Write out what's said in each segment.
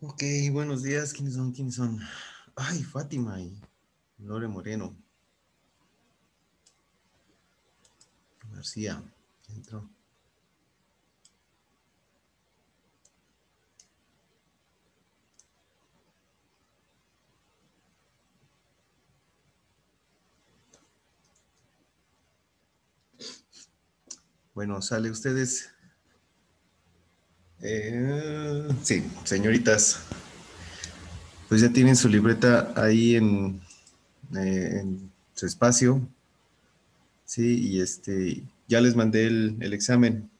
Ok, buenos días. ¿Quiénes son? ¿Quiénes son? Ay, Fátima y Lore Moreno. García, entró. Bueno, sale ustedes. Eh, sí, señoritas. Pues ya tienen su libreta ahí en, eh, en su espacio. Sí, y este, ya les mandé el, el examen.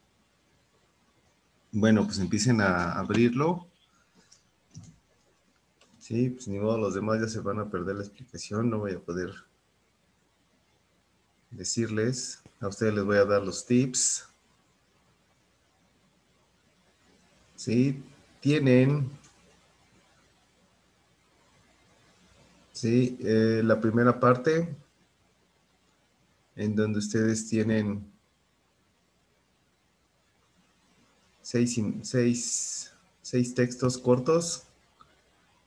Bueno, pues empiecen a abrirlo. Sí, pues ni modo, los demás ya se van a perder la explicación, no voy a poder decirles. A ustedes les voy a dar los tips. Sí, tienen, sí, eh, la primera parte en donde ustedes tienen seis, seis, seis textos cortos,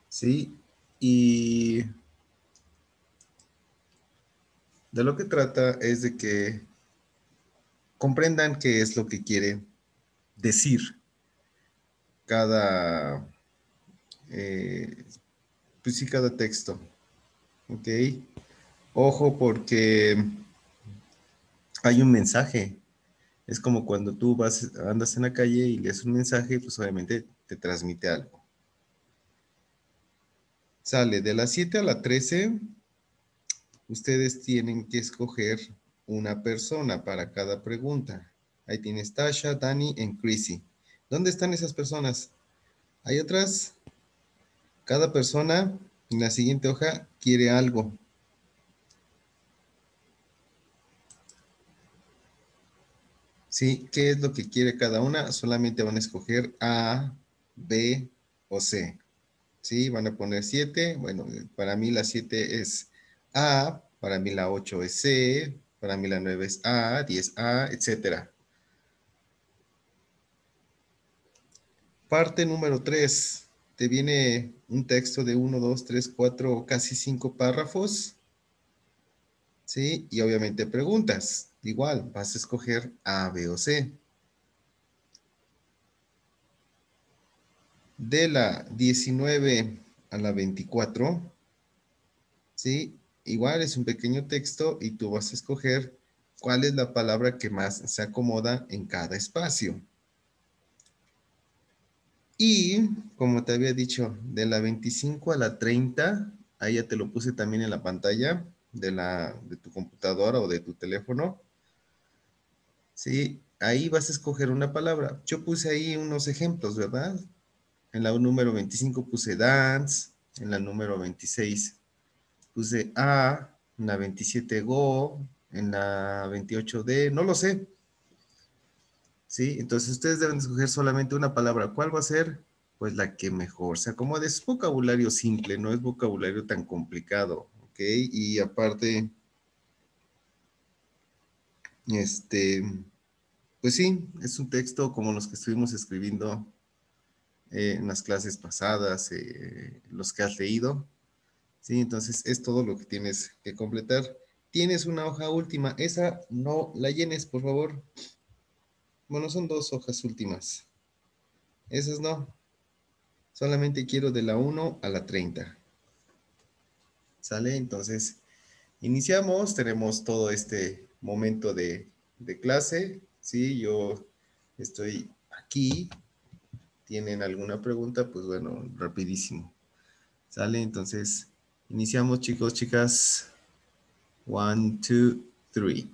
sí, y de lo que trata es de que comprendan qué es lo que quiere decir cada, eh, pues sí, cada texto. ¿Ok? Ojo porque hay un mensaje. Es como cuando tú vas, andas en la calle y lees un mensaje, pues obviamente te transmite algo. Sale de las 7 a la 13, ustedes tienen que escoger una persona para cada pregunta. Ahí tienes Tasha, Dani y Chrissy. ¿Dónde están esas personas? Hay otras. Cada persona en la siguiente hoja quiere algo. ¿Sí? ¿Qué es lo que quiere cada una? Solamente van a escoger A, B o C. ¿Sí? Van a poner 7. Bueno, para mí la 7 es A, para mí la 8 es C, para mí la 9 es A, 10 A, etcétera. Parte número 3. Te viene un texto de 1, 2, 3, 4, casi 5 párrafos. ¿Sí? Y obviamente preguntas. Igual, vas a escoger A, B o C. De la 19 a la 24, ¿sí? Igual es un pequeño texto y tú vas a escoger cuál es la palabra que más se acomoda en cada espacio. Y como te había dicho, de la 25 a la 30, ahí ya te lo puse también en la pantalla de, la, de tu computadora o de tu teléfono. Sí, ahí vas a escoger una palabra. Yo puse ahí unos ejemplos, ¿verdad? En la número 25 puse dance, en la número 26 puse A, en la 27 go, en la 28 D, no lo sé. ¿Sí? Entonces ustedes deben escoger solamente una palabra. ¿Cuál va a ser? Pues la que mejor se acomode. Es vocabulario simple, no es vocabulario tan complicado, ¿ok? Y aparte, este, pues sí, es un texto como los que estuvimos escribiendo eh, en las clases pasadas, eh, los que has leído, ¿sí? Entonces es todo lo que tienes que completar. Tienes una hoja última, esa no la llenes, por favor. Bueno, son dos hojas últimas. Esas no. Solamente quiero de la 1 a la 30. ¿Sale? Entonces, iniciamos. Tenemos todo este momento de, de clase. Sí, yo estoy aquí. ¿Tienen alguna pregunta? Pues bueno, rapidísimo. ¿Sale? Entonces, iniciamos chicos, chicas. One, two, three.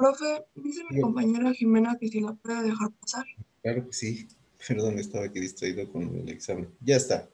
Profe, dice mi compañera Jimena que si la puede dejar pasar. Claro que sí. Perdón, estaba aquí distraído con el examen. Ya está.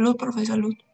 Salud, profe, salud.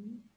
Hmm?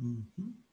Mm-hmm.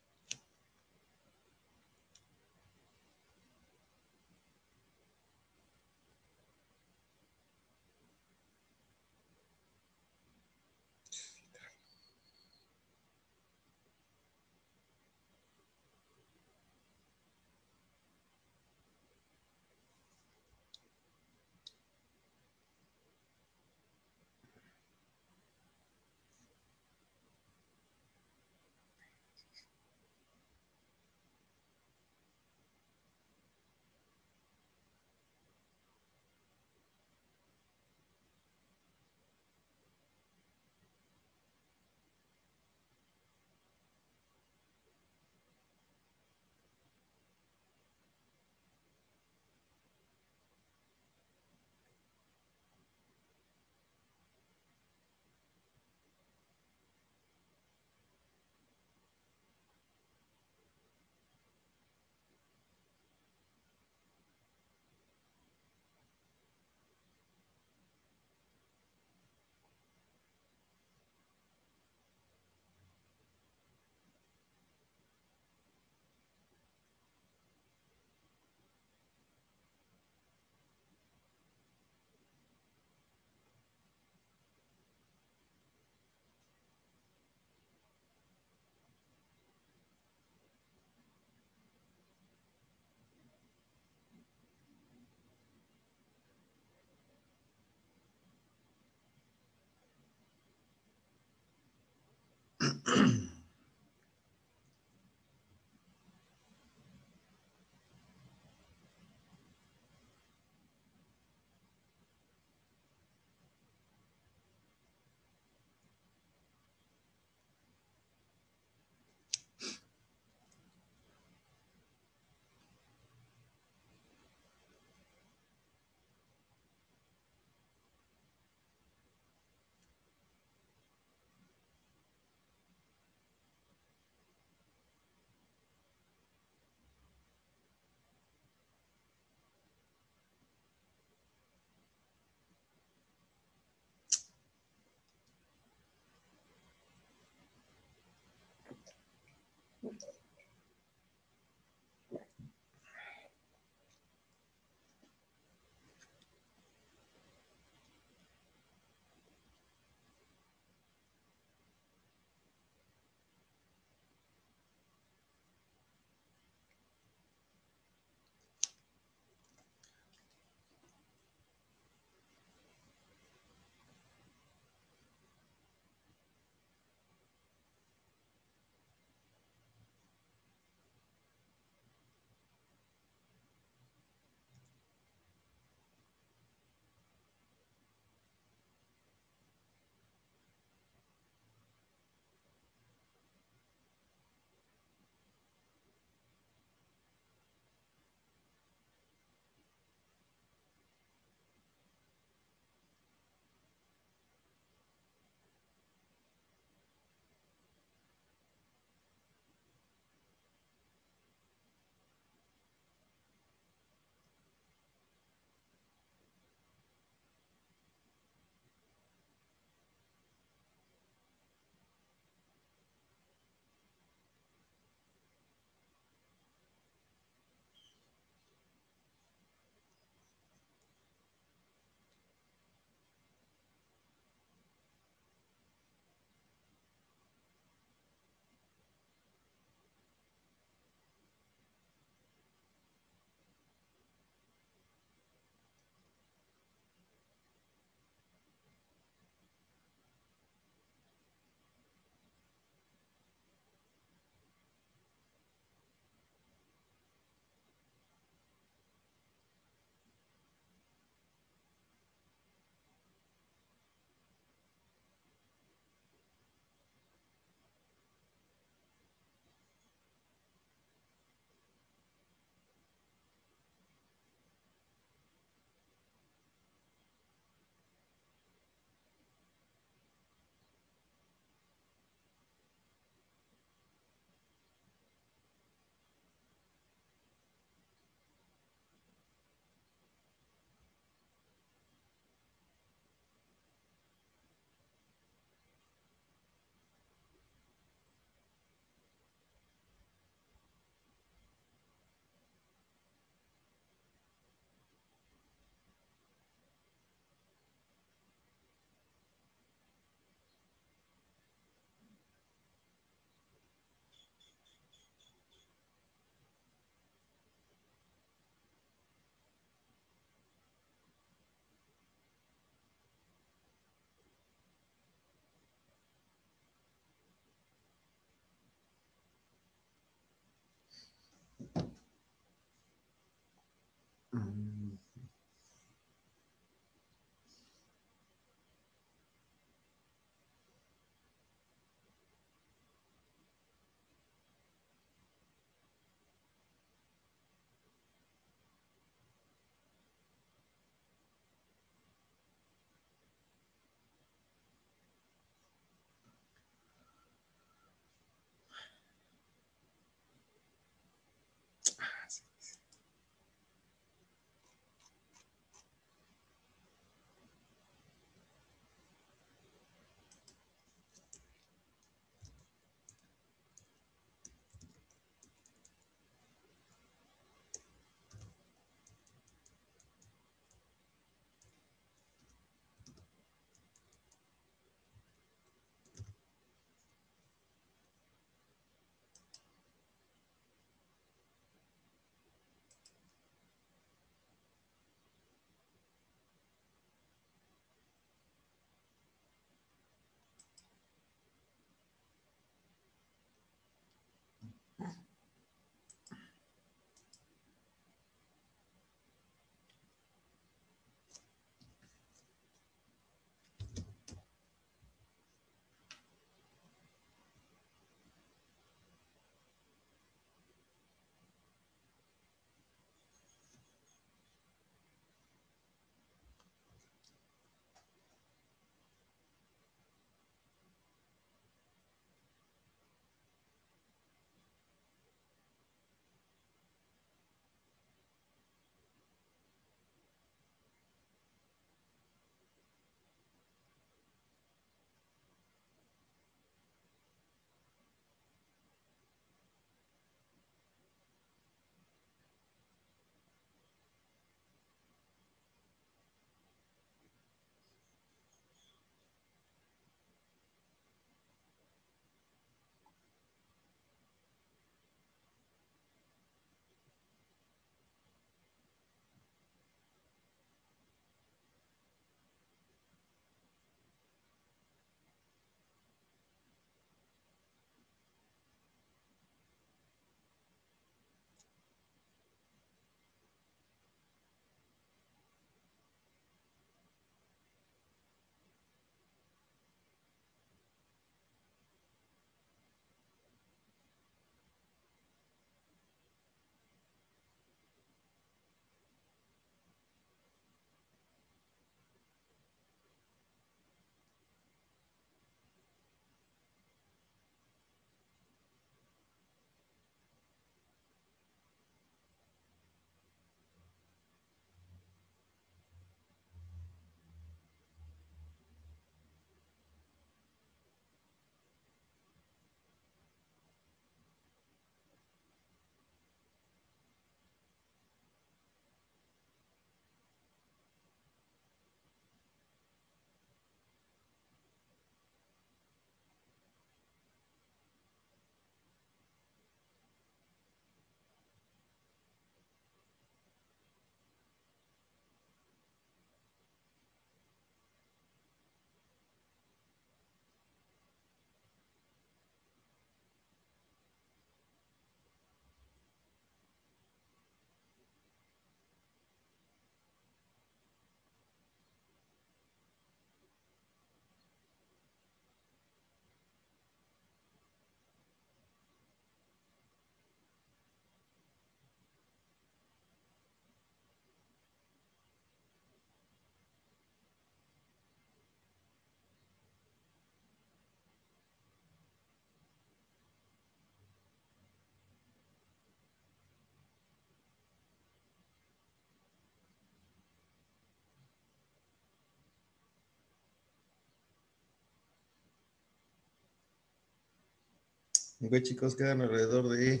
Ok, chicos, quedan alrededor de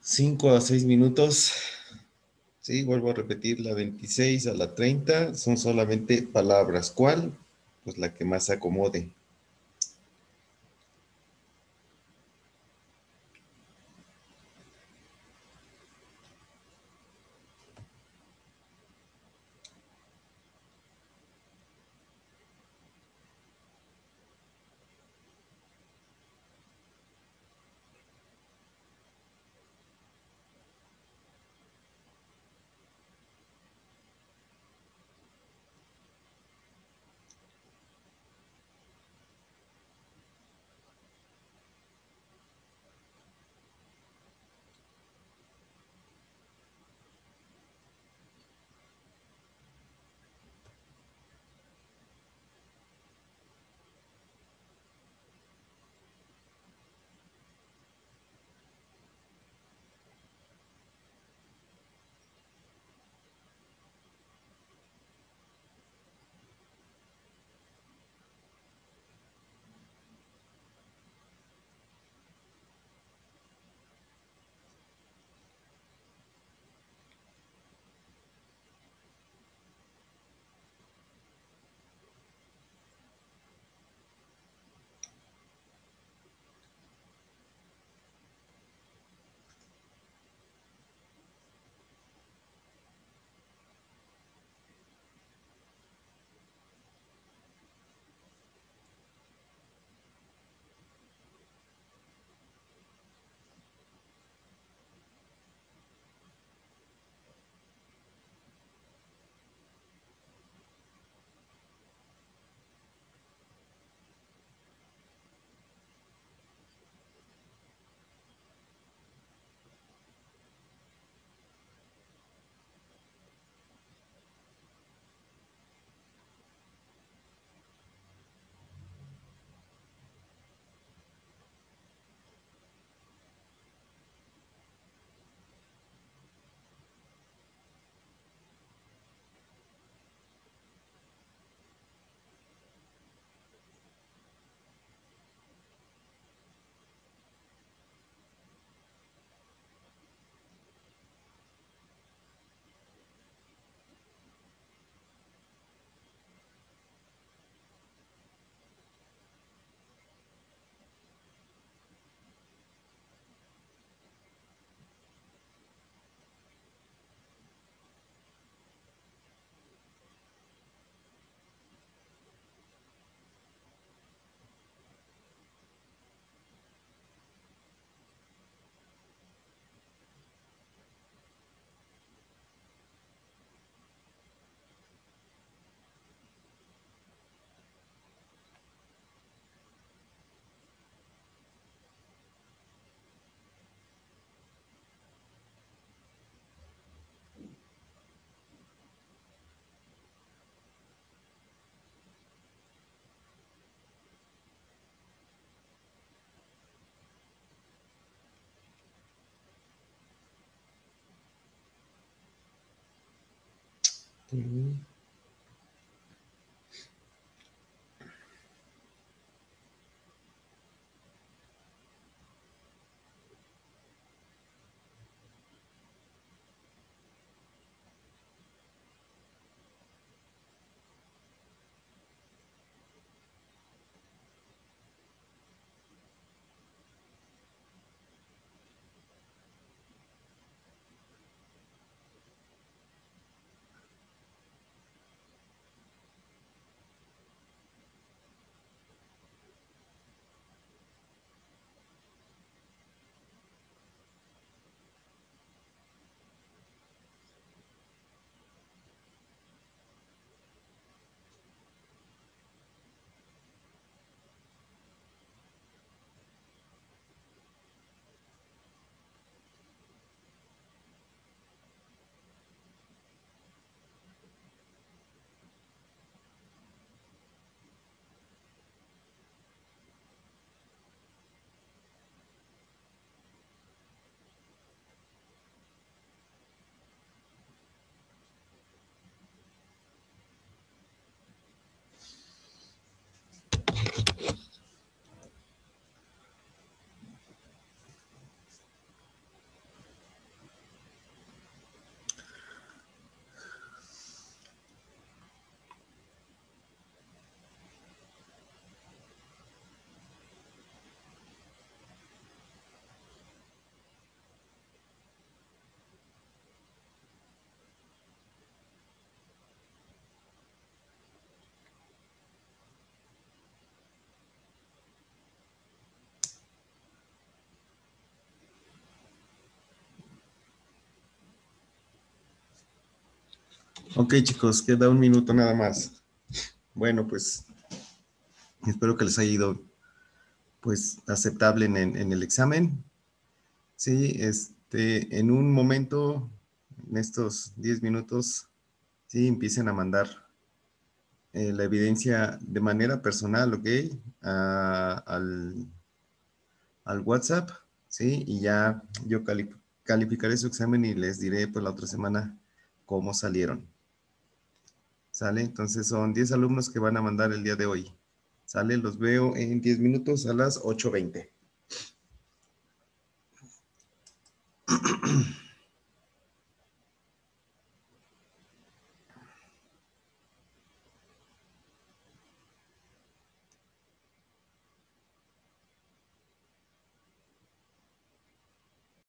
5 a 6 minutos. Sí, vuelvo a repetir, la 26 a la 30 son solamente palabras. ¿Cuál? Pues la que más acomode. 嗯。Ok, chicos, queda un minuto nada más. Bueno, pues espero que les haya ido pues aceptable en, el examen. Sí, este, en un momento, en estos 10 minutos, sí, empiecen a mandar eh, la evidencia de manera personal, ¿ok? al, al, WhatsApp, ¿sí? Y ya yo calificaré su examen y les diré pues la otra semana cómo salieron. ¿Sale? Entonces son 10 alumnos que van a mandar el día de hoy. ¿Sale? Los veo en 10 minutos a las 8.20.